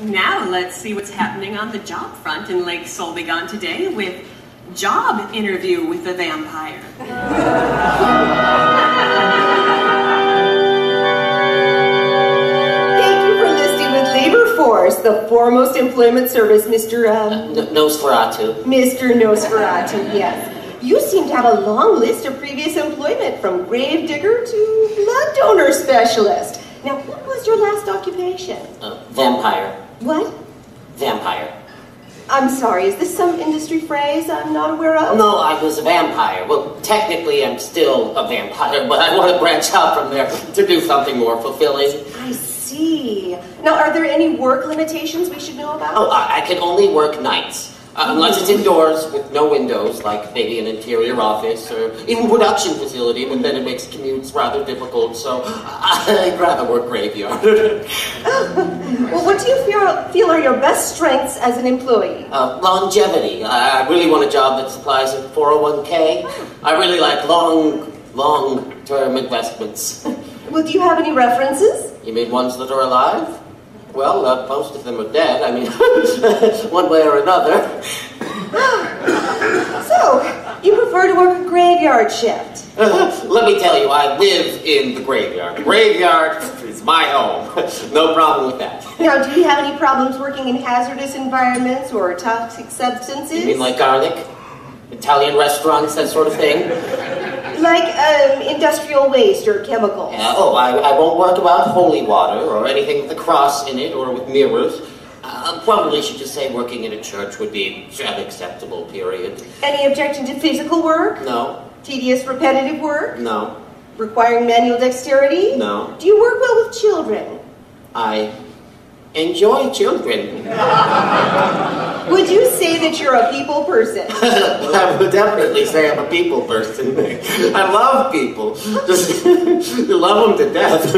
Now let's see what's happening on the job front in Lake Soul Begone today with Job Interview with the Vampire. Thank you for listing with Labor Force, the foremost employment service, Mr. Um, N- Nosferatu. Mr. Nosferatu, yes. You seem to have a long list of previous employment, from grave digger to blood donor specialist. Now, what was your last occupation? Uh, vampire. What? Vampire. I'm sorry, is this some industry phrase I'm not aware of? No, I was a vampire. Well, technically, I'm still a vampire, but I want to branch out from there to do something more fulfilling. I see. Now, are there any work limitations we should know about? Oh, I, I can only work nights. Uh, unless it's indoors with no windows, like maybe an interior office or even production facility, but then it makes commutes rather difficult, so I'd rather work graveyard. Well, what do you feel, feel are your best strengths as an employee? Uh, longevity. I, I really want a job that supplies a 401k. I really like long, long term investments. Well, do you have any references? You mean ones that are alive? Well, uh, most of them are dead. I mean, one way or another. So, you prefer to work a graveyard shift? Let me tell you, I live in the graveyard. The graveyard is my home. no problem with that. Now, do you have any problems working in hazardous environments or toxic substances? You mean like garlic? Italian restaurants, that sort of thing? Like um, industrial waste or chemicals? Uh, oh, I, I won't work about holy water or anything with a cross in it or with mirrors. Probably should just say working in a church would be unacceptable, period. Any objection to physical work? No, Tedious repetitive work? no, Requiring manual dexterity? no. Do you work well with children? I enjoy children. Would you say that you're a people person? I would definitely say I'm a people person. I love people. Just love them to death.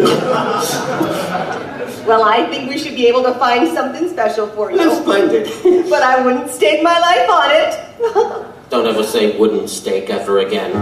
Well, I think we should be able to find something special for you. That's splendid. But I wouldn't stake my life on it. Don't ever say wooden stake ever again.